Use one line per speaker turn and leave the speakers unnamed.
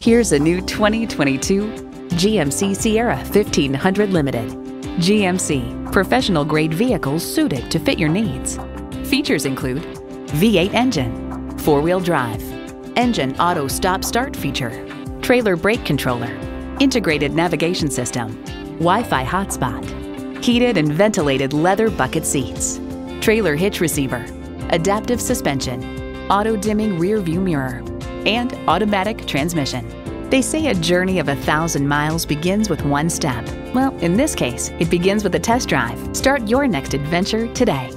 Here's a new 2022 GMC Sierra 1500 Limited. GMC, professional grade vehicles suited to fit your needs. Features include V8 engine, four wheel drive, engine auto stop start feature, trailer brake controller, integrated navigation system, Wi Fi hotspot, heated and ventilated leather bucket seats, trailer hitch receiver, adaptive suspension, auto dimming rear view mirror, and automatic transmission. They say a journey of a thousand miles begins with one step. Well, in this case, it begins with a test drive. Start your next adventure today.